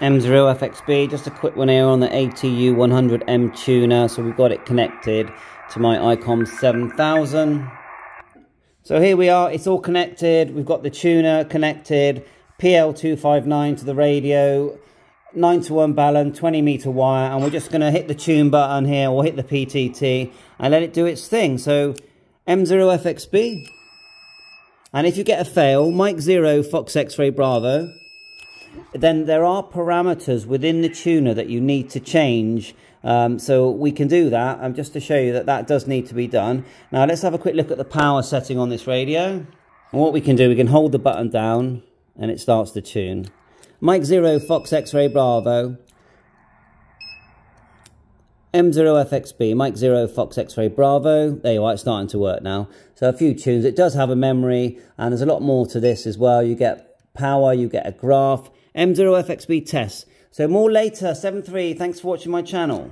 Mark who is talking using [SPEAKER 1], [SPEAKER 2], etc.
[SPEAKER 1] M0FXB, just a quick one here on the ATU 100M tuner. So we've got it connected to my ICOM 7000. So here we are, it's all connected. We've got the tuner connected, PL259 to the radio, 9 to 1 balun, 20 meter wire, and we're just going to hit the tune button here or hit the PTT and let it do its thing. So M0FXB. And if you get a fail, Mike 0 Fox X-Ray Bravo, then there are parameters within the tuner that you need to change. Um, so we can do that, um, just to show you that that does need to be done. Now let's have a quick look at the power setting on this radio. And what we can do, we can hold the button down and it starts to tune. Mike Zero Fox X-Ray Bravo. M0FXB, Mike Zero Fox X-Ray Bravo. There you are, it's starting to work now. So a few tunes. It does have a memory and there's a lot more to this as well. You get power, you get a graph, M0FXB test. So more later, 7.3. Thanks for watching my channel.